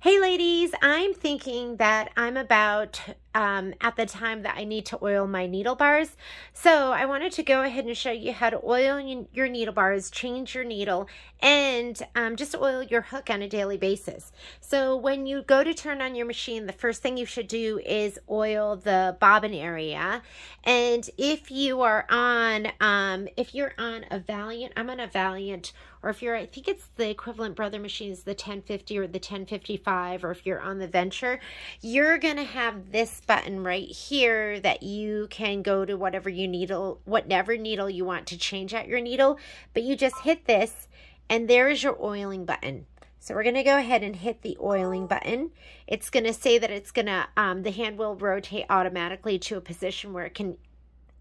Hey ladies, I'm thinking that I'm about um, at the time that I need to oil my needle bars. So I wanted to go ahead and show you how to oil your needle bars, change your needle, and um, just oil your hook on a daily basis. So when you go to turn on your machine, the first thing you should do is oil the bobbin area. And if you are on, um, if you're on a Valiant, I'm on a Valiant or if you're, I think it's the equivalent brother machine is the 1050 or the 1055, or if you're on the Venture, you're going to have this button right here that you can go to whatever you needle, whatever needle you want to change out your needle, but you just hit this and there is your oiling button. So we're going to go ahead and hit the oiling button. It's going to say that it's going to, um, the hand will rotate automatically to a position where it can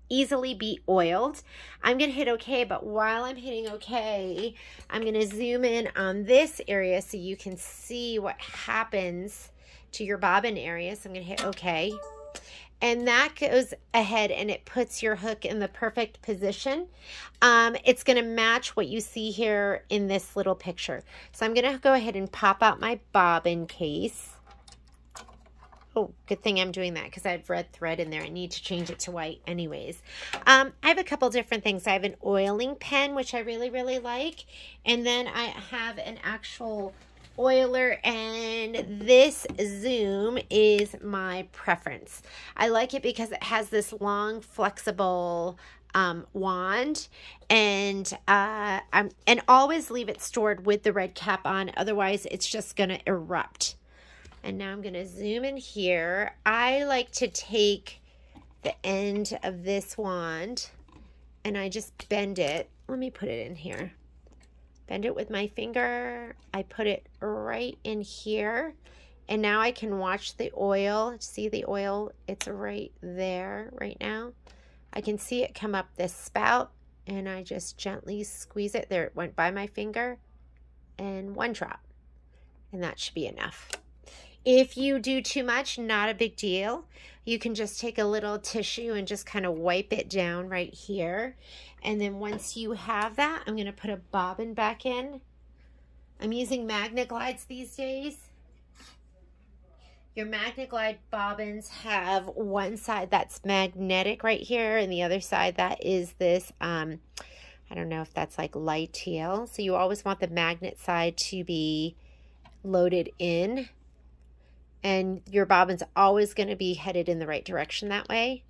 easily be oiled. I'm going to hit OK, but while I'm hitting OK, I'm going to zoom in on this area so you can see what happens to your bobbin area. So I'm going to hit OK. And that goes ahead and it puts your hook in the perfect position. Um, it's going to match what you see here in this little picture. So I'm going to go ahead and pop out my bobbin case. Oh, good thing I'm doing that because I have red thread in there. I need to change it to white anyways. Um, I have a couple different things. I have an oiling pen, which I really, really like. And then I have an actual oiler and this zoom is my preference. I like it because it has this long flexible um, wand and uh, I'm, and always leave it stored with the red cap on otherwise it's just gonna erupt and now I'm going to zoom in here. I like to take the end of this wand and I just bend it. Let me put it in here. Bend it with my finger. I put it right in here. And now I can watch the oil. See the oil? It's right there right now. I can see it come up this spout and I just gently squeeze it. There it went by my finger and one drop. And that should be enough. If you do too much, not a big deal. You can just take a little tissue and just kind of wipe it down right here. And then once you have that, I'm going to put a bobbin back in. I'm using Magnaglides these days. Your Magnaglide bobbins have one side that's magnetic right here and the other side that is this, um, I don't know if that's like light teal. So you always want the magnet side to be loaded in and your bobbin's always going to be headed in the right direction that way.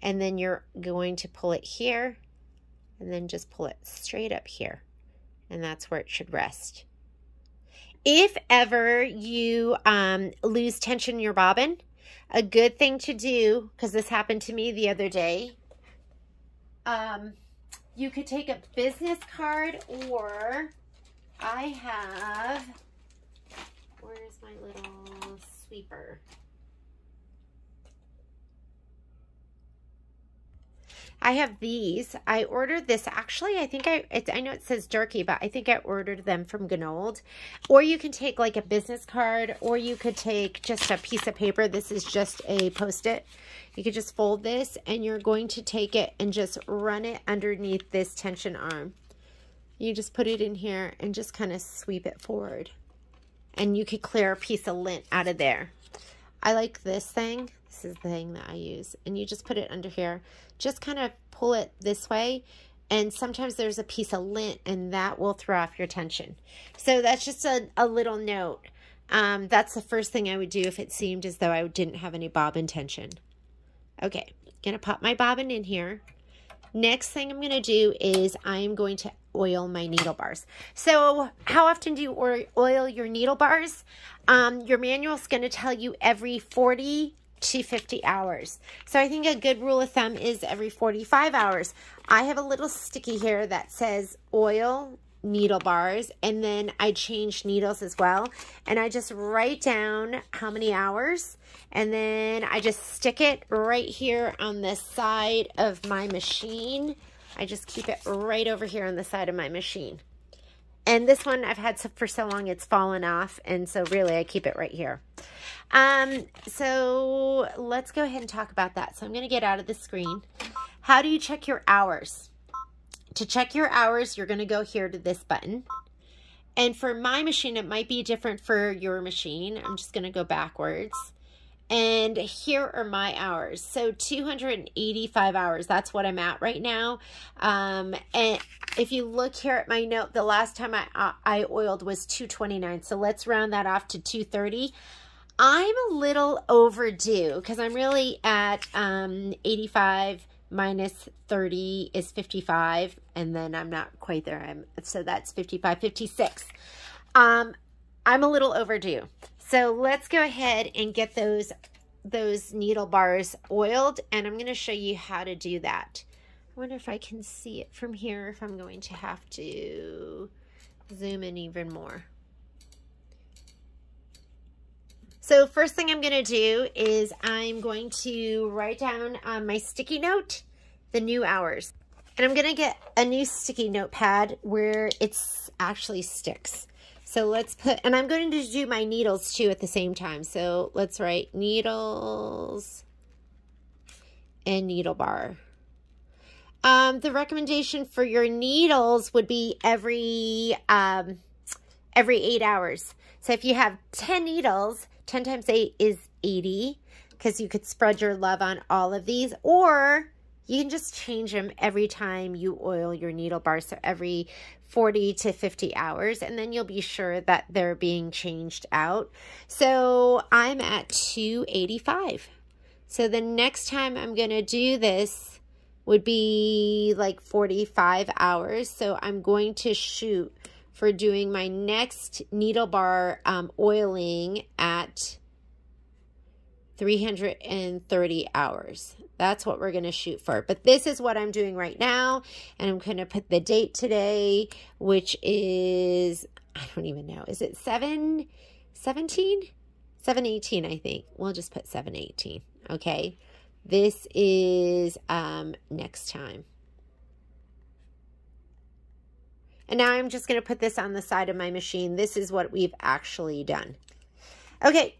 And then you're going to pull it here and then just pull it straight up here. And that's where it should rest. If ever you um, lose tension in your bobbin, a good thing to do, because this happened to me the other day, um, you could take a business card or I have Where's my little sweeper? I have these. I ordered this. Actually, I think I, it, I know it says jerky, but I think I ordered them from Gnold. Or you can take like a business card, or you could take just a piece of paper. This is just a post-it. You could just fold this, and you're going to take it and just run it underneath this tension arm. You just put it in here and just kind of sweep it forward and you could clear a piece of lint out of there. I like this thing. This is the thing that I use. And you just put it under here. Just kind of pull it this way. And sometimes there's a piece of lint and that will throw off your tension. So that's just a, a little note. Um, that's the first thing I would do if it seemed as though I didn't have any bobbin tension. Okay, gonna pop my bobbin in here. Next thing I'm gonna do is I'm going to oil my needle bars. So how often do you oil your needle bars? Um, your manual is going to tell you every 40 to 50 hours. So I think a good rule of thumb is every 45 hours. I have a little sticky here that says oil needle bars and then I change needles as well and I just write down how many hours and then I just stick it right here on the side of my machine I just keep it right over here on the side of my machine. And this one I've had for so long it's fallen off. And so really I keep it right here. Um, so let's go ahead and talk about that. So I'm going to get out of the screen. How do you check your hours? To check your hours, you're going to go here to this button. And for my machine, it might be different for your machine. I'm just going to go backwards. And here are my hours. So 285 hours. That's what I'm at right now. Um, and if you look here at my note, the last time I, I oiled was 229. So let's round that off to 230. I'm a little overdue because I'm really at um, 85 minus 30 is 55 and then I'm not quite there. I'm so that's 55, 56. Um, I'm a little overdue. So let's go ahead and get those those needle bars oiled and I'm going to show you how to do that. I wonder if I can see it from here if I'm going to have to zoom in even more. So first thing I'm going to do is I'm going to write down on my sticky note the new hours. And I'm going to get a new sticky notepad where it's actually sticks. So let's put, and I'm going to do my needles too at the same time. So let's write needles and needle bar. Um, the recommendation for your needles would be every, um, every eight hours. So if you have 10 needles, 10 times 8 is 80 because you could spread your love on all of these or you can just change them every time you oil your needle bar. So every 40 to 50 hours and then you'll be sure that they're being changed out. So I'm at 285. So the next time I'm going to do this would be like 45 hours. So I'm going to shoot for doing my next needle bar um, oiling at 330 hours. That's what we're going to shoot for. But this is what I'm doing right now. And I'm going to put the date today, which is, I don't even know. Is it 7, 17? 718, I think. We'll just put 718. Okay. This is um, next time. And now I'm just going to put this on the side of my machine. This is what we've actually done. Okay,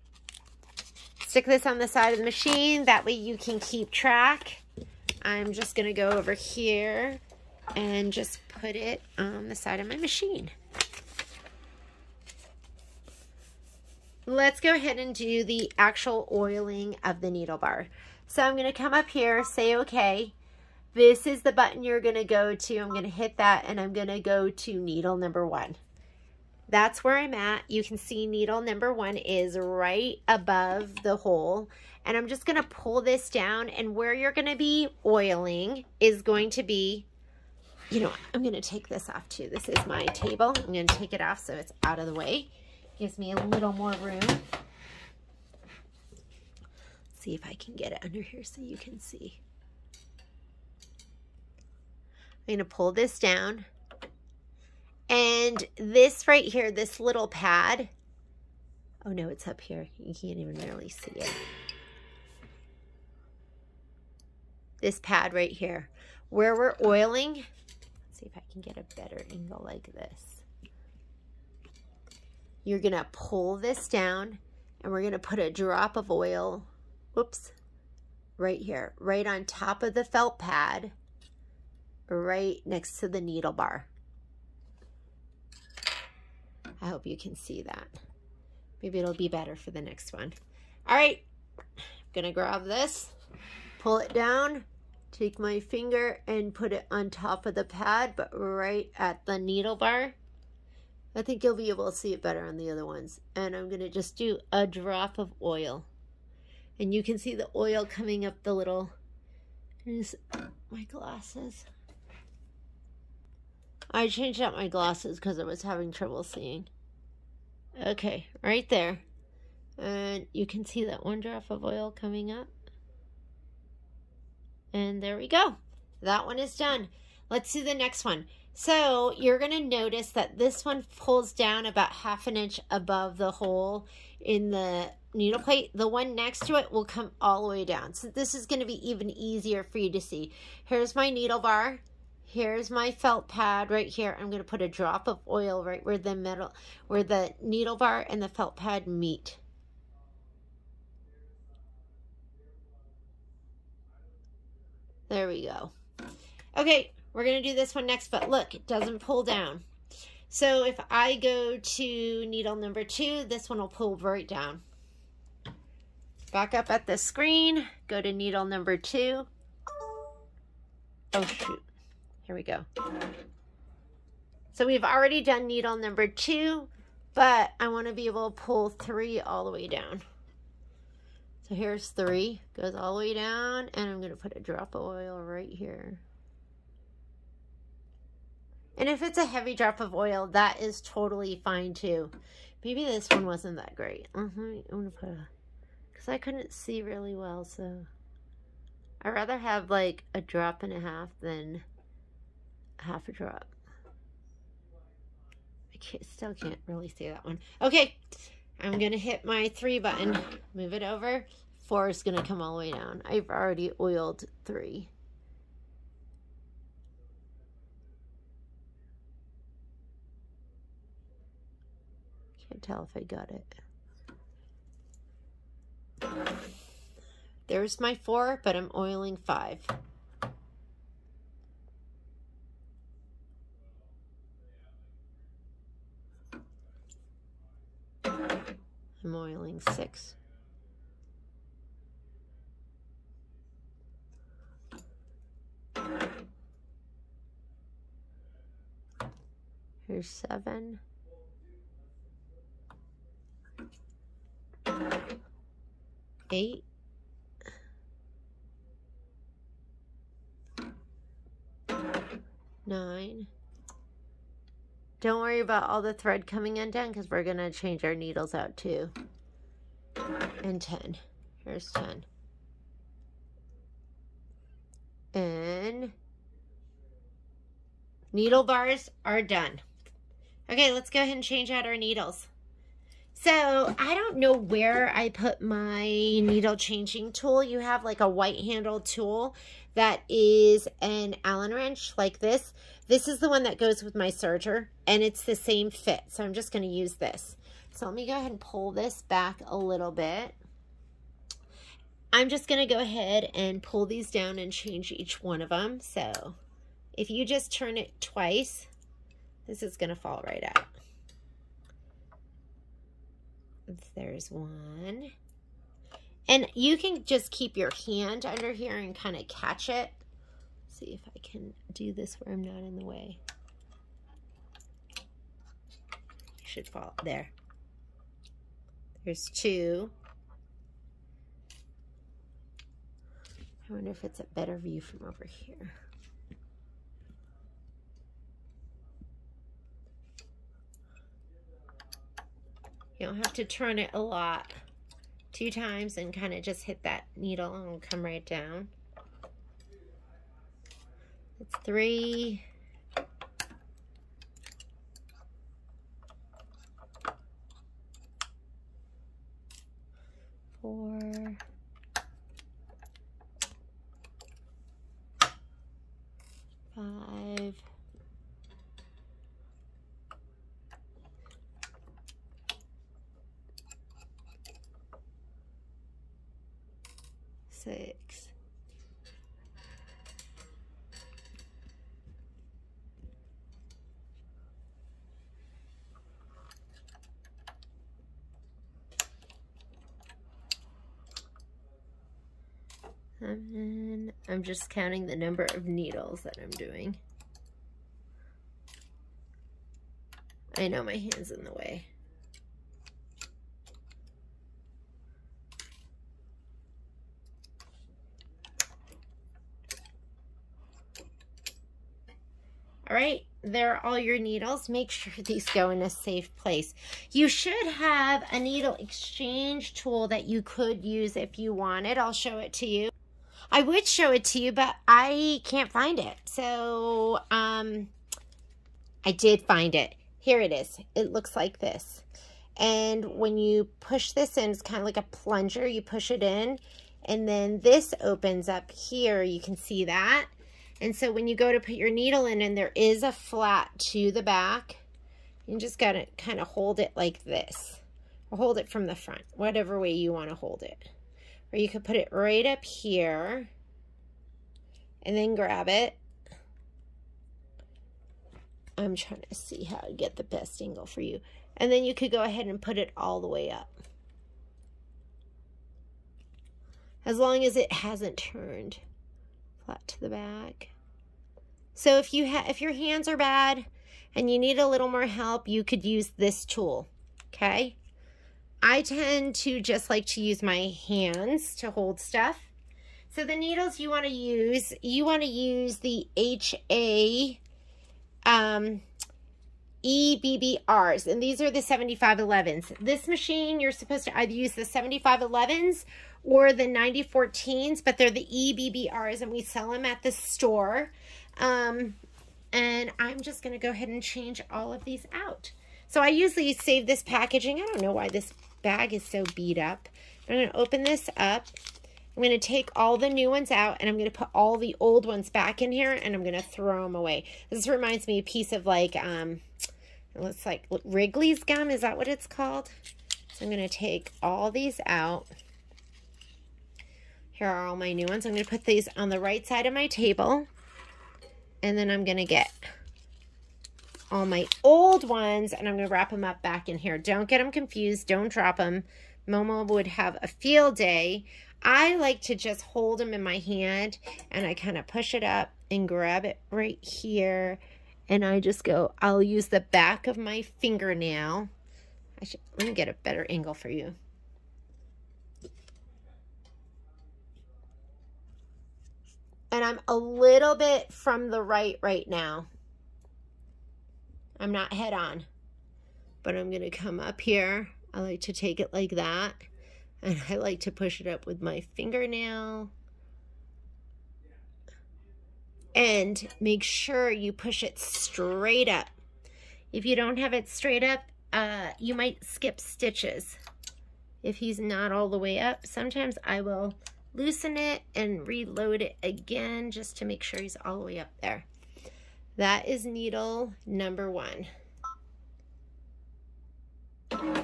stick this on the side of the machine. That way you can keep track. I'm just going to go over here and just put it on the side of my machine. Let's go ahead and do the actual oiling of the needle bar. So I'm going to come up here, say okay. This is the button you're to go to. I'm to hit that and I'm to go to needle number one. That's where I'm at. You can see needle number one is right above the hole. And I'm just to pull this down and where you're to be oiling is going to be, you know, I'm to take this off too. This is my table. I'm to take it off so it's out of the way. Gives me a little more room. see if I can get it under here so you can see. I'm going to pull this down. And this right here, this little pad, oh no, it's up here. You can't even really see it. This pad right here, where we're oiling, let's see if I can get a better angle like this. You're gonna pull this down and we're gonna put a drop of oil, whoops, right here, right on top of the felt pad right next to the needle bar. I hope you can see that. Maybe it'll be better for the next one. All right, I'm gonna grab this, pull it down, take my finger and put it on top of the pad, but right at the needle bar. I think you'll be able to see it better on the other ones. And I'm gonna just do a drop of oil. And you can see the oil coming up the little, here's my glasses. I changed out my glasses because I was having trouble seeing. Okay, right there. And you can see that one drop of oil coming up. And there we go. That one is done. Let's do the next one. So you're going to notice that this one pulls down about half an inch above the hole in the needle plate. The one next to it will come all the way down. So this is going to be even easier for you to see. Here's my needle bar. Here's my felt pad right here. I'm going to put a drop of oil right where the metal, where the needle bar and the felt pad meet. There we go. Okay, we're going to do this one next, but look, it doesn't pull down. So if I go to needle number two, this one will pull right down. Back up at the screen, go to needle number two. Oh shoot, here we go. So we've already done needle number two, but I want to be able to pull three all the way down. So here's three, goes all the way down, and I'm going to put a drop of oil right here. And if it's a heavy drop of oil, that is totally fine too. Maybe this one wasn't that great. Uh -huh. I'm to put a, because I couldn't see really well, so I'd rather have like a drop and a half than half a drop. I can't, still can't really see that one. Okay, I'm going to hit my three button, move it over. Four is going to come all the way down. I've already oiled three. Can't tell if I got it. There's my four, but I'm oiling five. I'm oiling six. Here's seven. Eight. Nine. Don't worry about all the thread coming undone because we're going to change our needles out too. And 10. Here's 10. And needle bars are done. Okay, let's go ahead and change out our needles. So I don't know where I put my needle changing tool. You have like a white handled tool that is an Allen wrench like this. This is the one that goes with my serger and it's the same fit. So I'm just going to use this. So let me go ahead and pull this back a little bit. I'm just going to go ahead and pull these down and change each one of them. So if you just turn it twice, this is going to fall right out. There's one. And you can just keep your hand under here and kind of catch it. See if I can do this where I'm not in the way. Should fall there. There's two. I wonder if it's a better view from over here. You don't have to turn it a lot. Two times and kind of just hit that needle and come right down. It's three. Four. Five. six. And I'm just counting the number of needles that I'm doing. I know my hand's in the way. All right, there are all your needles. Make sure these go in a safe place. You should have a needle exchange tool that you could use if you wanted. I'll show it to you. I would show it to you, but I can't find it. So, um, I did find it. Here it is. It looks like this. And when you push this in, it's kind of like a plunger. You push it in, and then this opens up here. You can see that. And so when you go to put your needle in and there is a flat to the back, you just got to kind of hold it like this. Or hold it from the front, whatever way you want to hold it. Or you could put it right up here and then grab it. I'm trying to see how to get the best angle for you. And then you could go ahead and put it all the way up. As long as it hasn't turned flat to the back. So if you if your hands are bad and you need a little more help, you could use this tool. Okay? I tend to just like to use my hands to hold stuff. So the needles you want to use, you want to use the HA um, EBBRs, and these are the 7511s. This machine, you're supposed to either use the 7511s or the 9014s, but they're the EBBRs, and we sell them at the store. Um, and I'm just going to go ahead and change all of these out. So I usually save this packaging. I don't know why this bag is so beat up. I'm going to open this up. I'm going to take all the new ones out and I'm going to put all the old ones back in here and I'm going to throw them away. This reminds me a piece of like, um, it looks like Wrigley's gum. Is that what it's called? So I'm going to take all these out. Here are all my new ones. I'm going to put these on the right side of my table. And then I'm going to get all my old ones and I'm going to wrap them up back in here. Don't get them confused. Don't drop them. Momo would have a field day. I like to just hold them in my hand and I kind of push it up and grab it right here. And I just go, I'll use the back of my fingernail. I should, let me get a better angle for you. And I'm a little bit from the right right now. I'm not head on, but I'm to come up here. I like to take it like that. And I like to push it up with my fingernail. And make sure you push it straight up. If you don't have it straight up, uh, you might skip stitches. If he's not all the way up, sometimes I will loosen it and reload it again just to make sure he's all the way up there. That is needle number one. I'm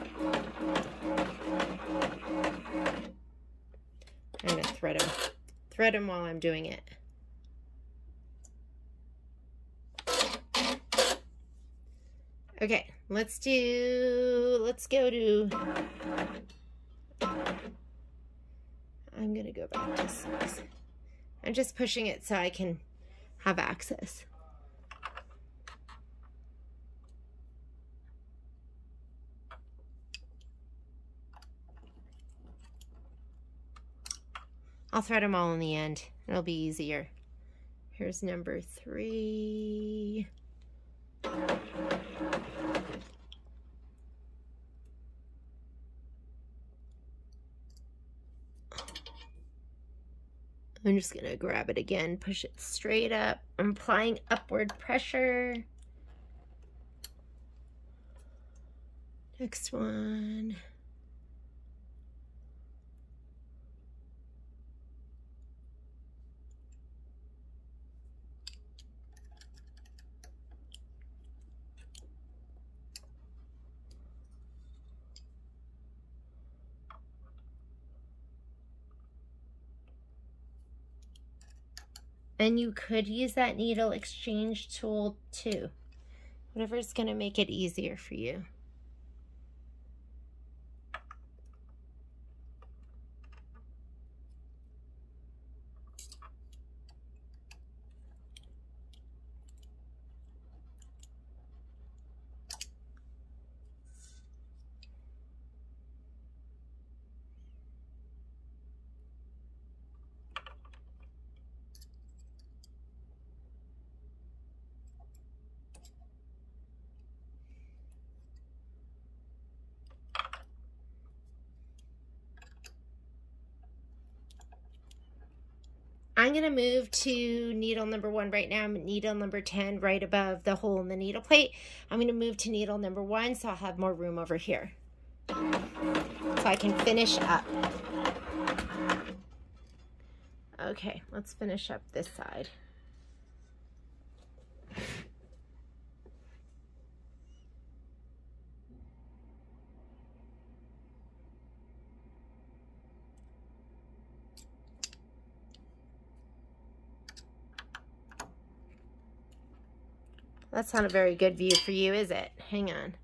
going to thread them. Thread them while I'm doing it. Okay, let's do, let's go to, I'm going to go back to six. I'm just pushing it so I can have access. I'll thread them all in the end. It'll be easier. Here's number three. I'm just going to grab it again, push it straight up. I'm applying upward pressure. Next one. And you could use that needle exchange tool too. Whatever's going to make it easier for you. I'm going to move to needle number one right now. I'm needle number 10 right above the hole in the needle plate. I'm going to move to needle number one so I'll have more room over here. So I can finish up. Okay, let's finish up this side. That's not a very good view for you, is it? Hang on.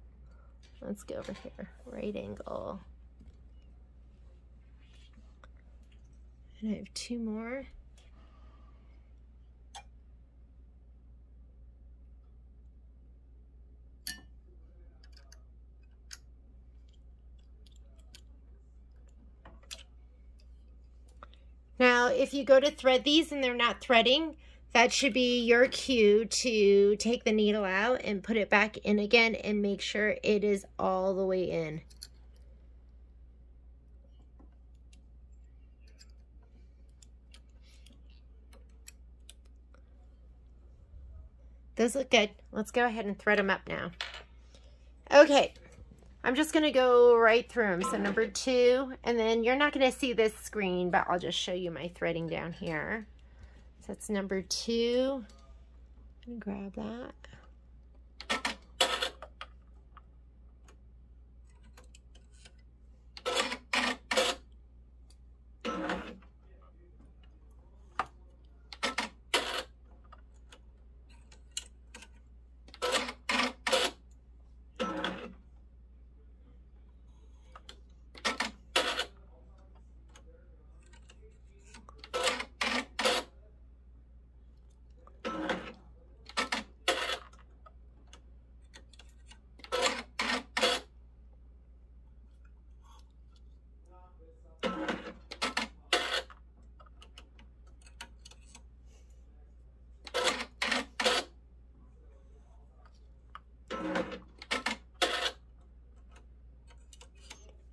Let's go over here. Right angle. And I have two more. Now, if you go to thread these and they're not threading, that should be your cue to take the needle out and put it back in again and make sure it is all the way in. Those look good. Let's go ahead and thread them up now. Okay, I'm just to go right through them. So number two, and then you're not to see this screen, but I'll just show you my threading down here. That's number two. grab that.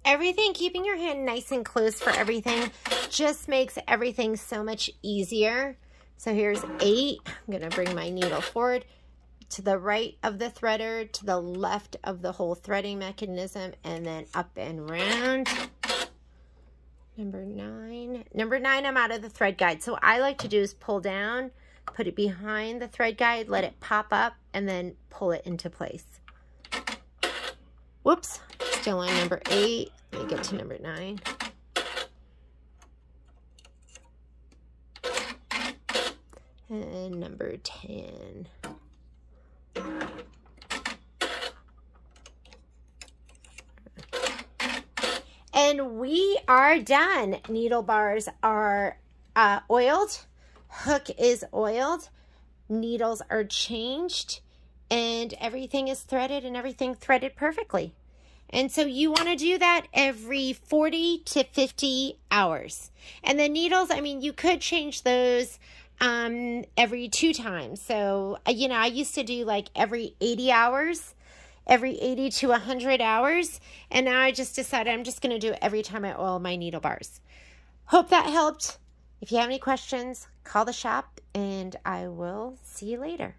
Everything, keeping your hand nice and close for everything just makes everything so much easier. So here's eight. I'm going to bring my needle forward to the right of the threader, to the left of the whole threading mechanism, and then up and round. Number nine. Number nine, I'm out of the thread guide. So I like to do is pull down, put it behind the thread guide, let it pop up, and then pull it into place. Whoops, still on number eight. Let me get to number nine. And number 10. And we are done. Needle bars are uh, oiled. Hook is oiled. Needles are changed. And everything is threaded and everything threaded perfectly. And so you want to do that every 40 to 50 hours. And the needles, I mean, you could change those um, every two times. So, uh, you know, I used to do like every 80 hours, every 80 to 100 hours. And now I just decided I'm just going to do it every time I oil my needle bars. Hope that helped. If you have any questions, call the shop and I will see you later.